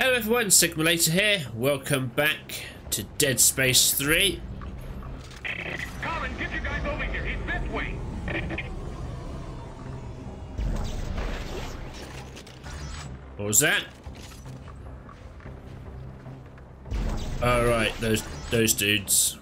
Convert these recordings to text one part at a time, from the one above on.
Hello everyone, Sigma Later here. Welcome back to Dead Space 3. Colin, get your guys over here. He's this way. What was that? Alright, those those dudes.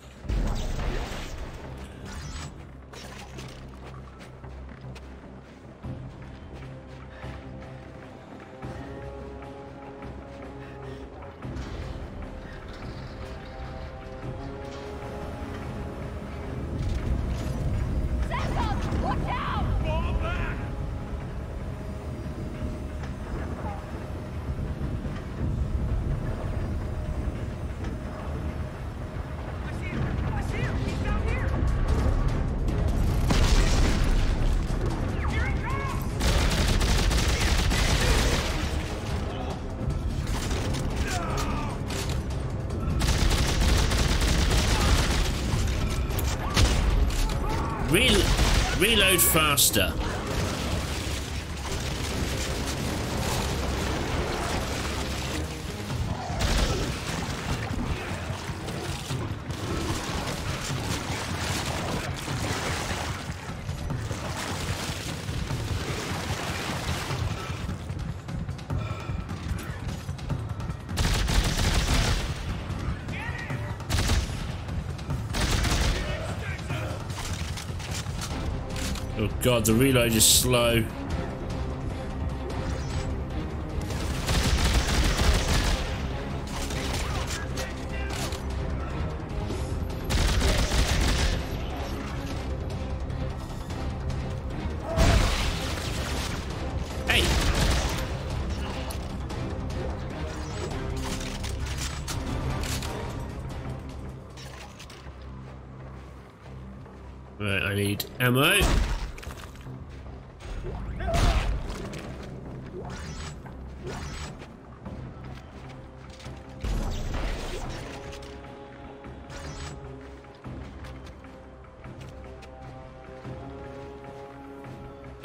Reload faster. God, the reload is slow. Ammo.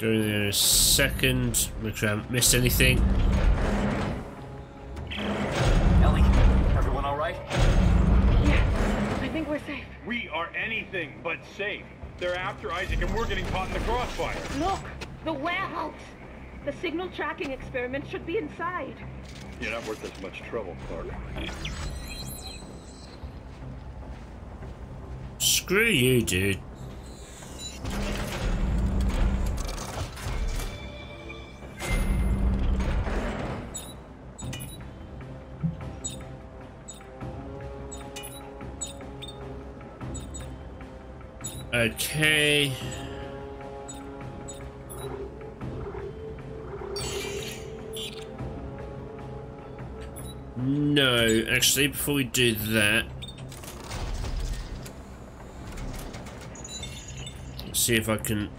Go in there in a second. Make sure I haven't missed anything. Ellie, everyone all right? Yeah, I think we're safe. We are anything but safe. They're after Isaac, and we're getting caught in the crossfire. Look! The warehouse! The signal tracking experiment should be inside. You're not worth as much trouble, Clarke. Screw you, dude. Okay. No, actually, before we do that, let's see if I can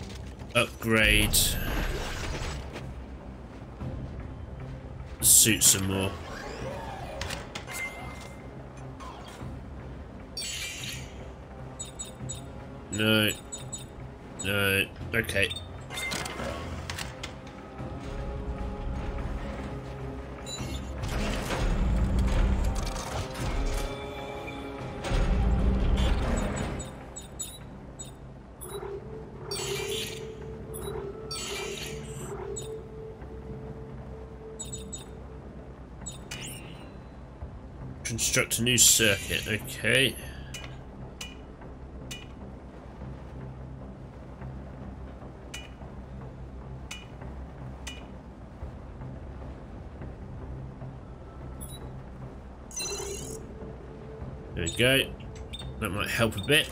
upgrade the suit some more. No. No. Okay. Construct a new circuit. Okay. We go. That might help a bit.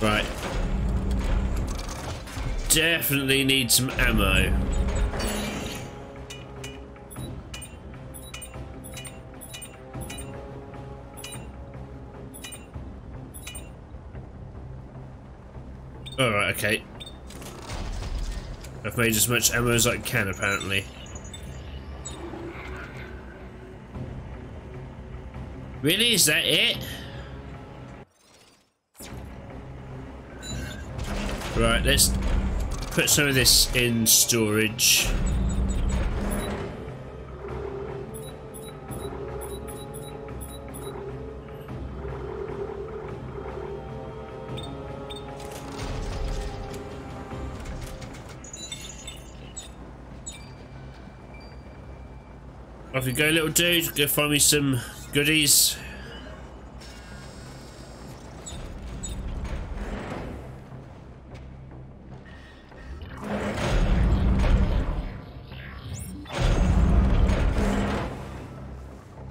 Right. Definitely need some ammo. Alright, okay. I've made as much ammo as I can, apparently. Really? Is that it? Right, let's put some of this in storage. You go, little dude. Go find me some goodies.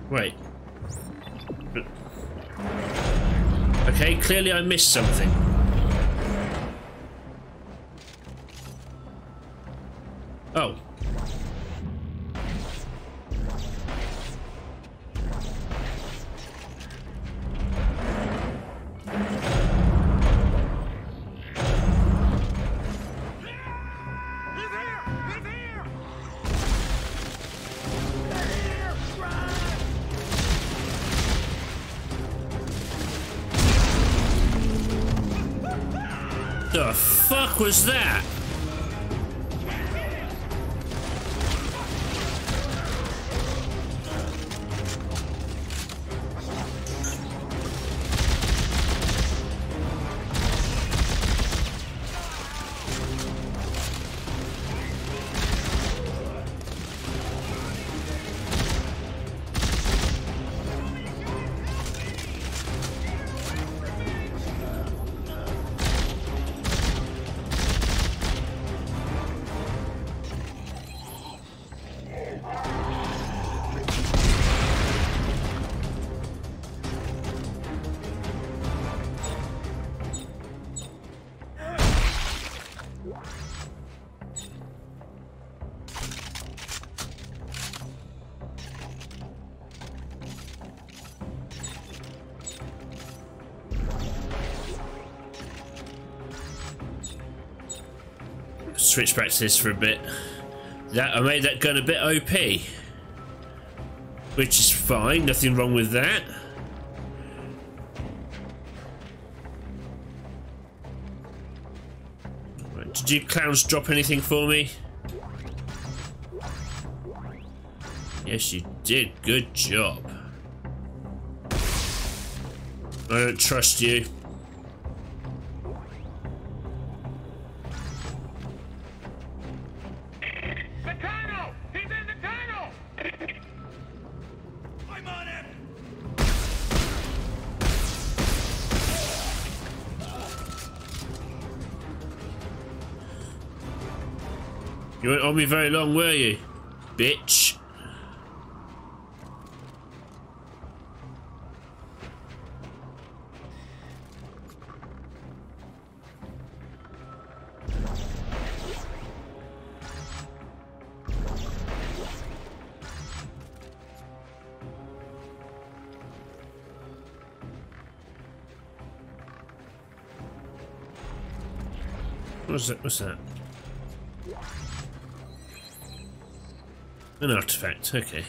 Wait. Okay, clearly I missed something. Oh. Was that? Switch back to this for a bit. That I made that gun a bit OP. Which is fine, nothing wrong with that. Right, did you clowns drop anything for me? Yes, you did. Good job. I don't trust you. You weren't on me very long, were you? Bitch. What's that? What's that? An artifact, okay.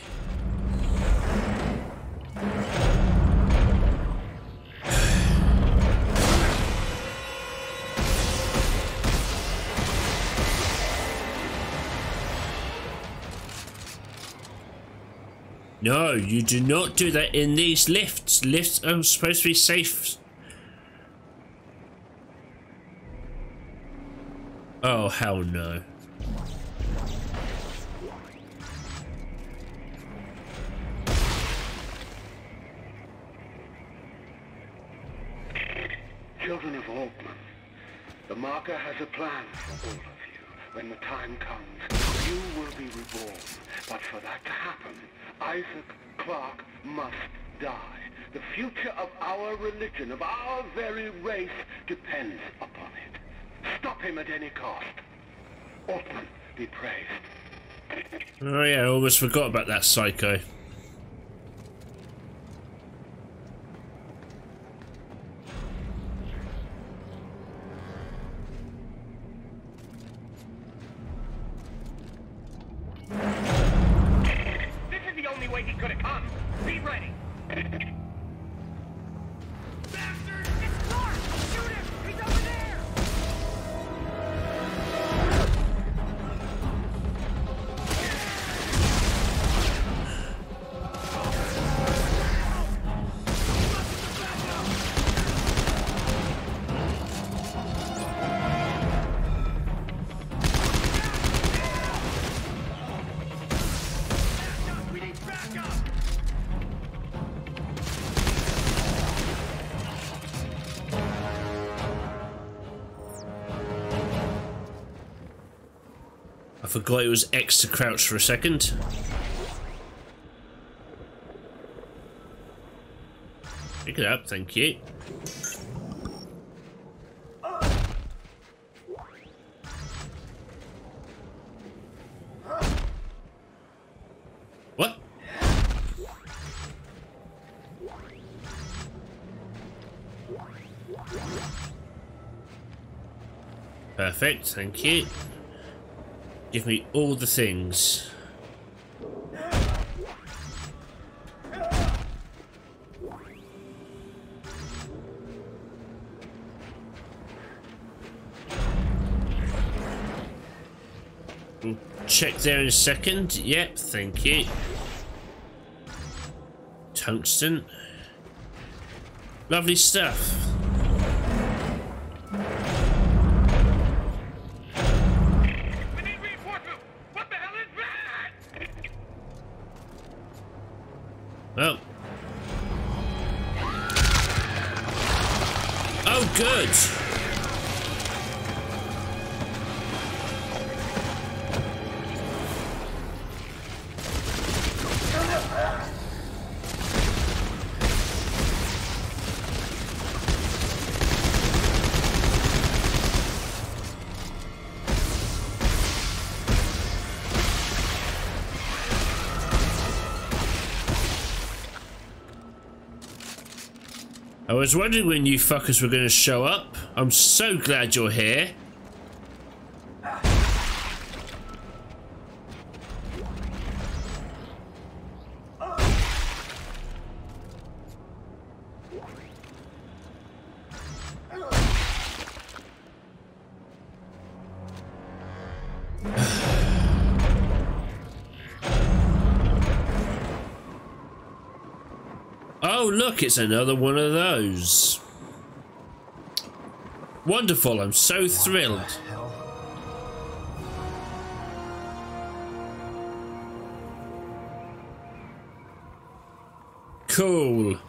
No, you do not do that in these lifts. Lifts are supposed to be safe. Oh, hell no. Children of Altman, the marker has a plan for all of you. When the time comes, you will be reborn. But for that to happen, Isaac Clarke must die. The future of our religion, of our very race, depends upon it. Stop him at any cost. Altman, be praised. Oh yeah, I almost forgot about that psycho. I forgot it was X to crouch for a second. Pick it up, thank you. What? Perfect, thank you. Give me all the things. Hmm. Check there in a second. Yep, thank you. Tungsten. Lovely stuff. Was wondering when you fuckers were going to show up. I'm so glad you're here. Oh, look, it's another one of those. Wonderful, I'm so thrilled. Cool.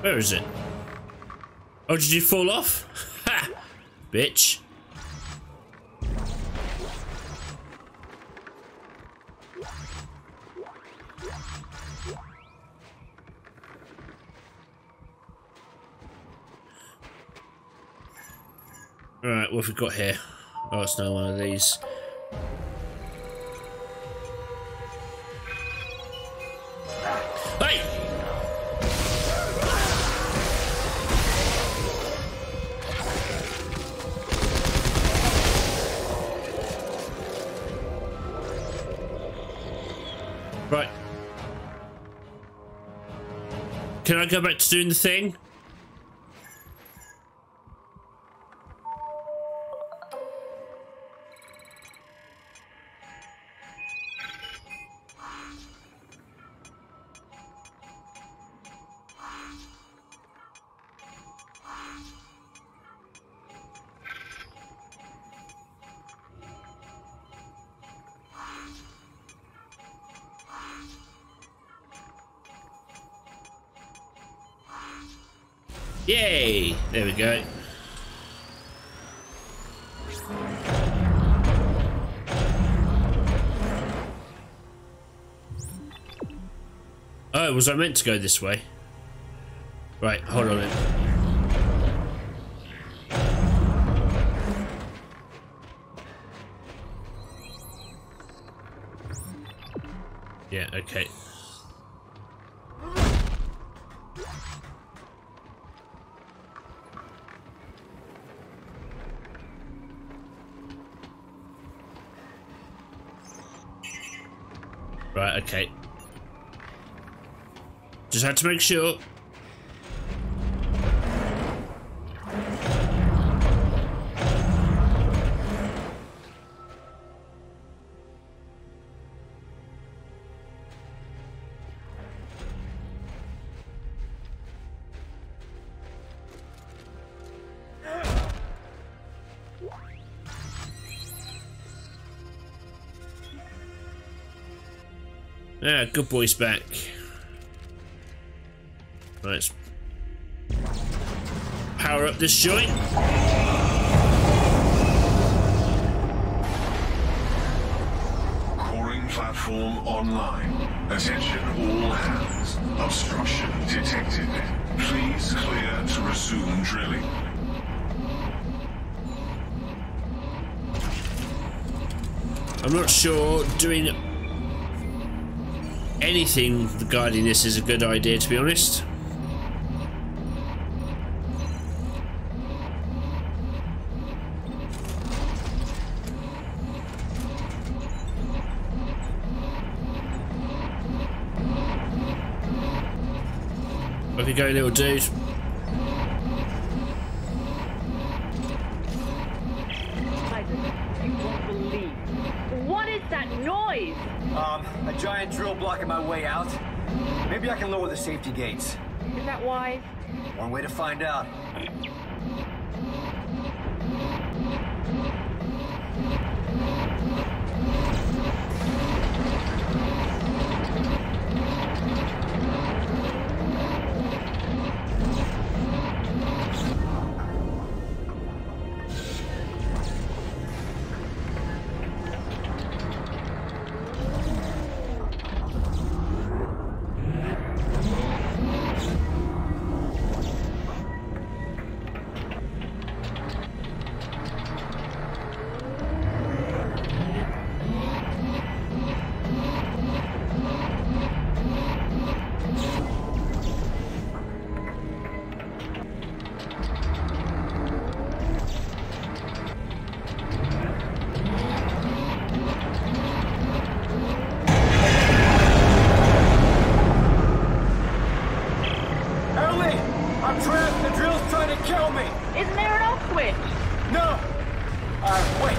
Where is it? Oh, did you fall off? Ha! Bitch. Alright, what have we got here? Oh, it's not one of these. Back to doing the thing? Yay! There we go. Oh, was I meant to go this way? Right, hold on had to make sure. Yeah, good boy's back. Let's power up this joint. Coring platform online. Attention all hands. Obstruction detected. Please clear to resume drilling. I'm not sure doing anything regarding this is a good idea, to be honest. Go, little dude. Isaac, you won't believe. What is that noise? Um, a giant drill blocking my way out. Maybe I can lower the safety gates. Is that wise? One way to find out. I'm trapped! The drill's trying to kill me! Isn't there an off switch? No! Uh, wait.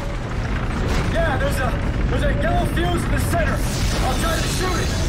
Yeah, there's a there's a yellow fuse in the center. I'll try to shoot it.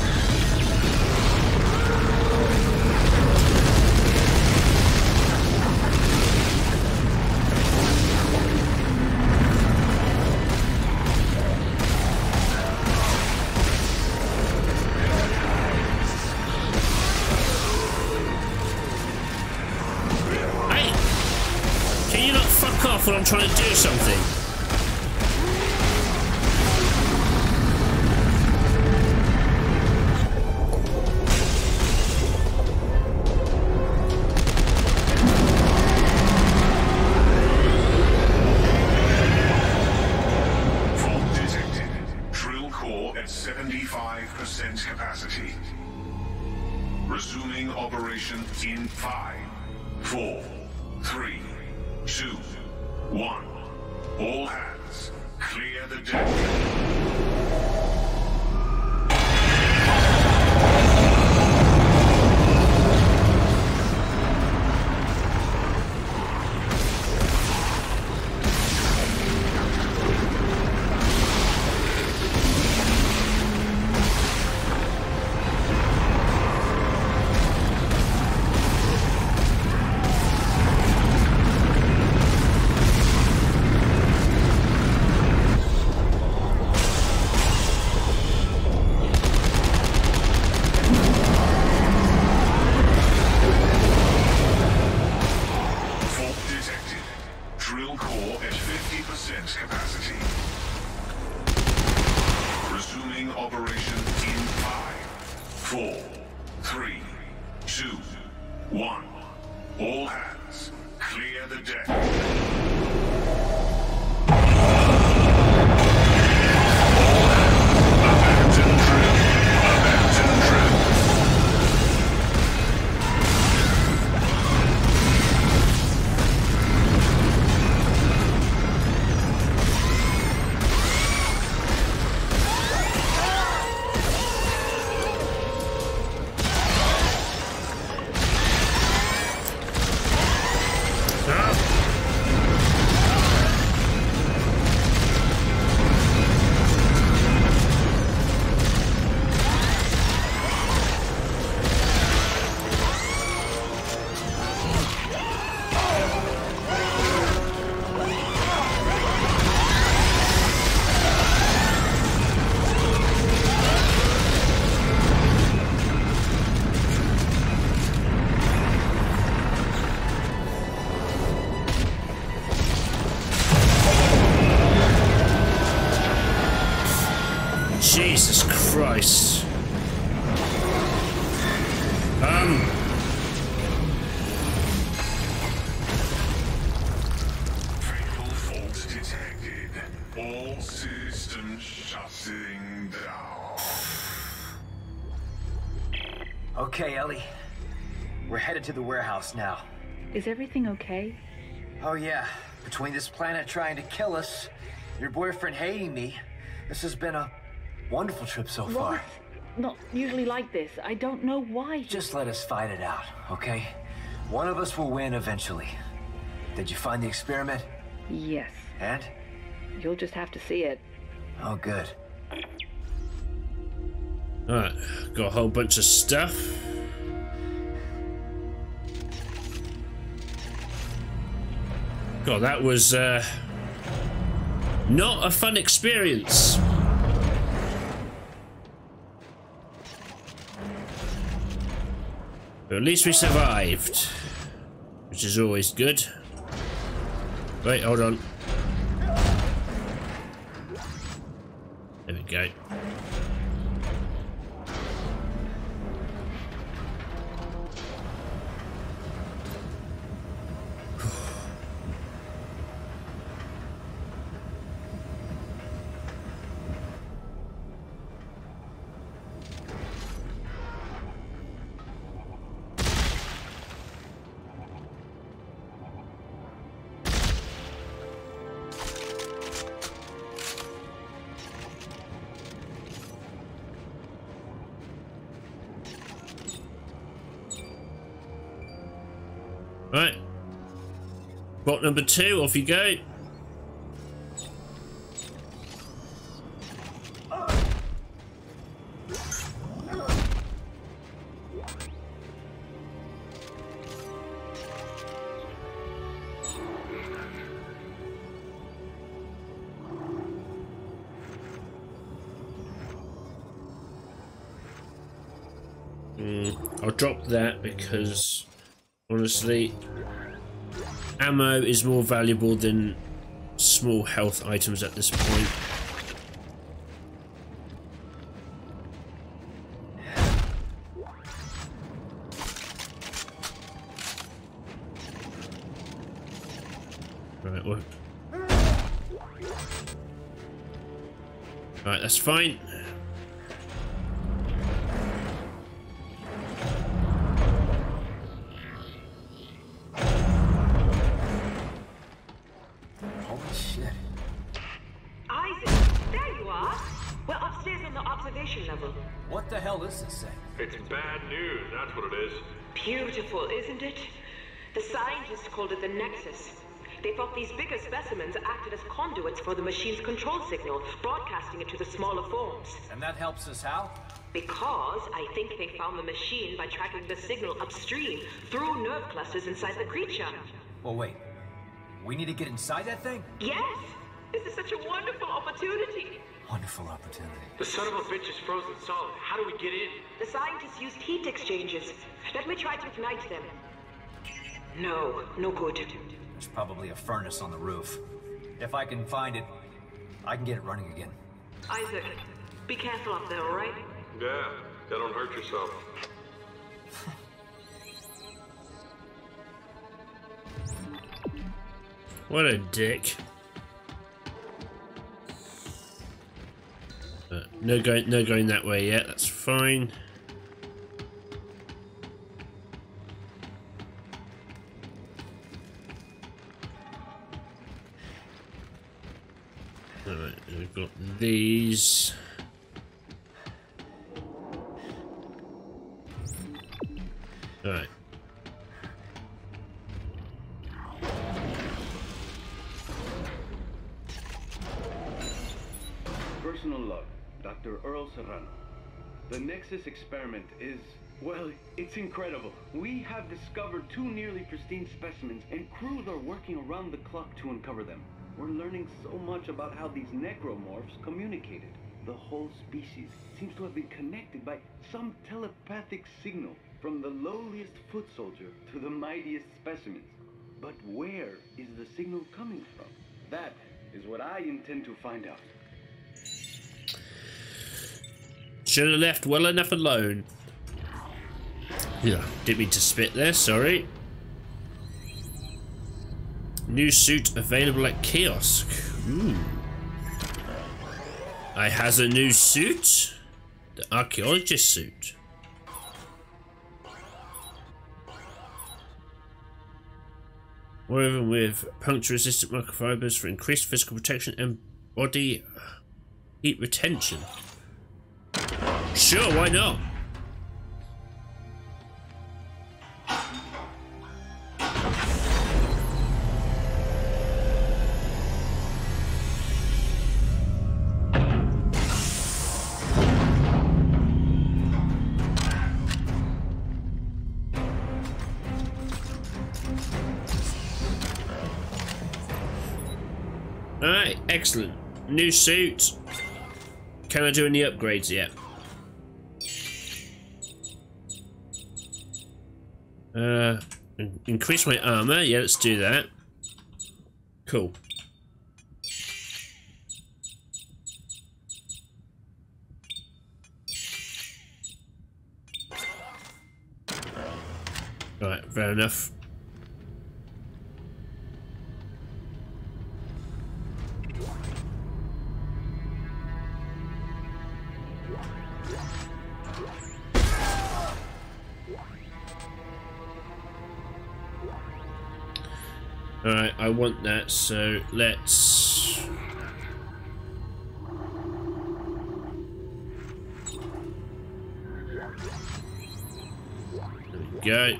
In five, Okay, Ellie. We're headed to the warehouse now. Is everything okay? Oh yeah, between this planet trying to kill us, your boyfriend hating me, this has been a wonderful trip so Well, far. not usually like this. I don't know why. Just let us fight it out, okay? One of us will win eventually. Did you find the experiment? Yes. And? You'll just have to see it. Oh, good. Alright, got a whole bunch of stuff. God, that was uh, not a fun experience. But at least we survived, which is always good. Wait, hold on. There we go. Bot number two, off you go. Mm, I'll drop that because honestly ammo is more valuable than small health items at this point. Right, well. Right, that's fine. Called it the Nexus. They thought these bigger specimens acted as conduits for the machine's control signal, broadcasting it to the smaller forms. And that helps us how? Because I think they found the machine by tracking the signal upstream through nerve clusters inside the creature. Well, wait. We need to get inside that thing? Yes! This is such a wonderful opportunity. Wonderful opportunity. The son of a bitch is frozen solid. How do we get in? The scientists used heat exchangers. Let me try to ignite them. No, no good. There's probably a furnace on the roof. If I can find it, I can get it running again. Isaac, be careful up there, all right? Yeah, yeah, don't hurt yourself. What a dick. Uh, no going, no going that way yet. That's fine. These. Alright. Personal log, Dr. Earl Serrano. The Nexus experiment is, well, it's incredible. We have discovered two nearly pristine specimens, and crews are working around the clock to uncover them. We're learning so much about how these necromorphs communicated. The whole species seems to have been connected by some telepathic signal from the lowliest foot soldier to the mightiest specimens. But where is the signal coming from? That is what I intend to find out. Should have left well enough alone. Yeah, didn't mean to spit there, sorry. New suit available at kiosk. Ooh. I has a new suit. The archaeologist suit. Woven with puncture-resistant microfibers for increased physical protection and body heat retention. Sure, why not? Excellent. New suit. Can I do any upgrades yet? Uh, increase my armor. Yeah, let's do that. Cool. Right, fair enough. I want that, so let's... There we go.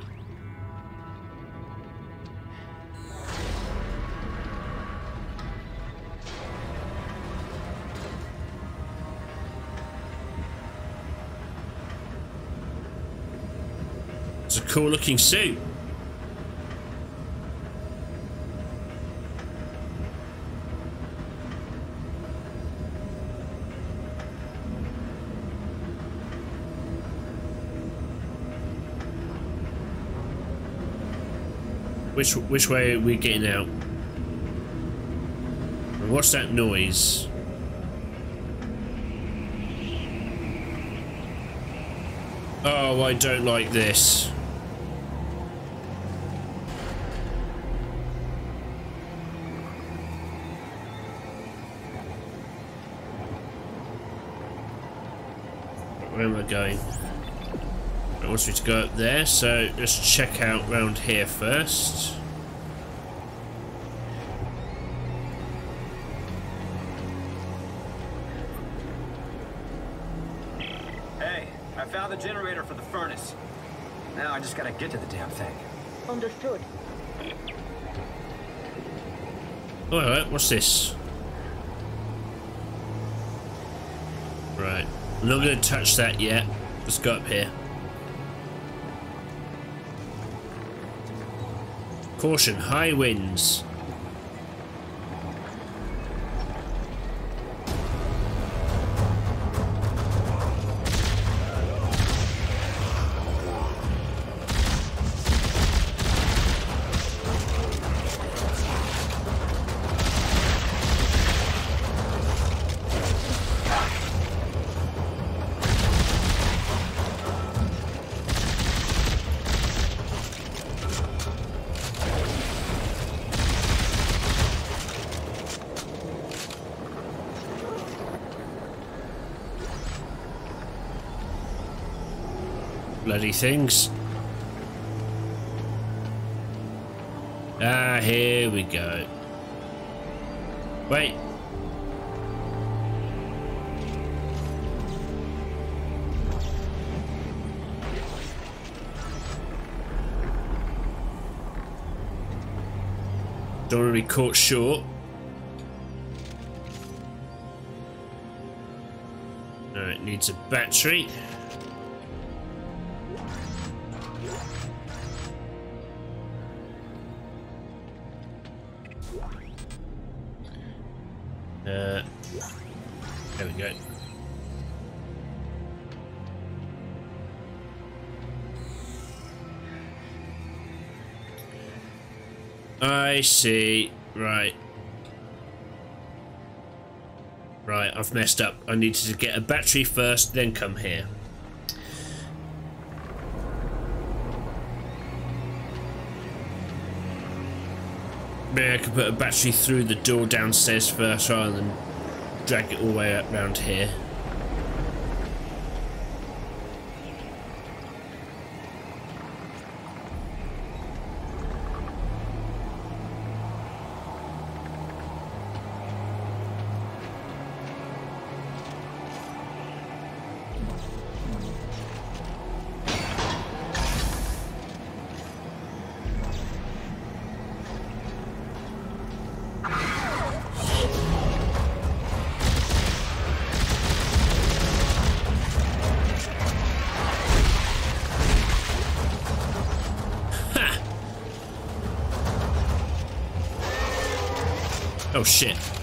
It's a cool looking suit. Which which way are we getting out? What's that noise? Oh, I don't like this. Where am I going? It wants me to go up there, so let's check out round here first. Hey, I found the generator for the furnace. Now I just gotta get to the damn thing. Understood. Alright, what's this? Right. I'm not going to touch that yet. Let's go up here. Caution, high winds. Things. Ah, here we go. Wait. Don't want to be caught short. No, it needs a battery. See. Right. Right, I've messed up. I needed to get a battery first, then come here. Maybe I could put a battery through the door downstairs first rather than drag it all the way up around here. Oh shit.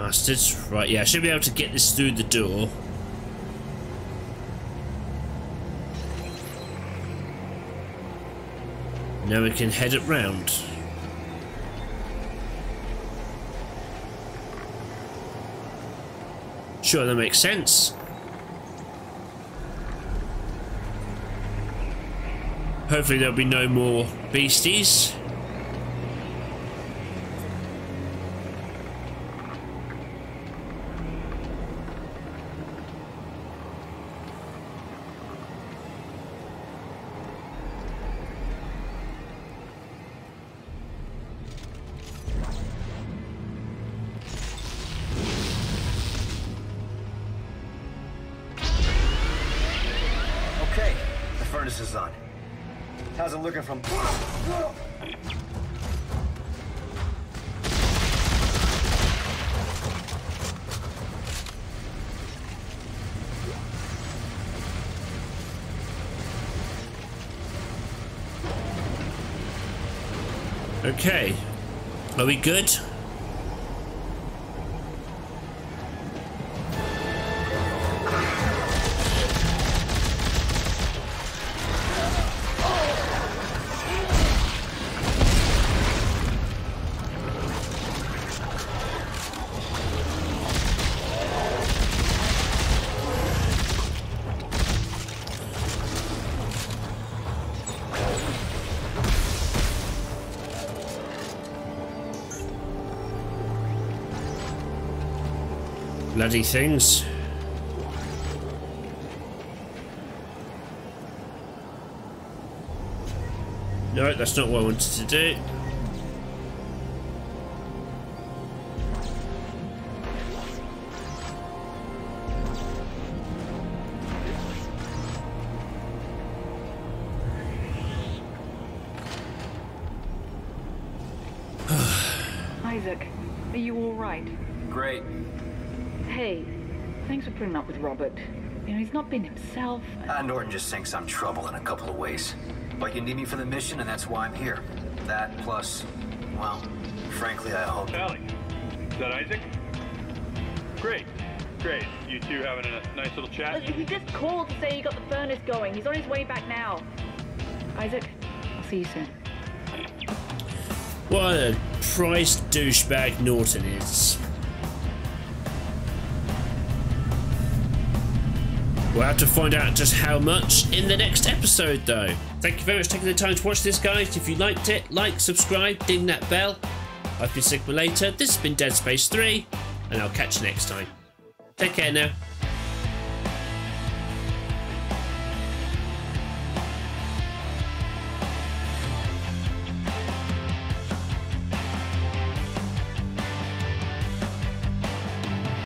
Bastards. Right, yeah, I should be able to get this through the door. Now we can head it round. Sure, that makes sense. Hopefully there'll be no more beasties. Okay. Are we good? Bloody things. No, that's not what I wanted to do. Isaac, are you all right? Great. Hey, thanks for putting up with Robert. You know, he's not been himself. Uh, Norton just thinks I'm trouble in a couple of ways. But you need me for the mission, and that's why I'm here. That plus, well, frankly, I hope. Sally, is that Isaac? Great, great. You two having a nice little chat? He just called to say he got the furnace going. He's on his way back now. Isaac, I'll see you soon. What a priced douchebag Norton is. We'll have to find out just how much in the next episode, though. Thank you very much for taking the time to watch this, guys. If you liked it, like, subscribe, ding that bell. I've been Sigma Later. This has been Dead Space 3, and I'll catch you next time. Take care now.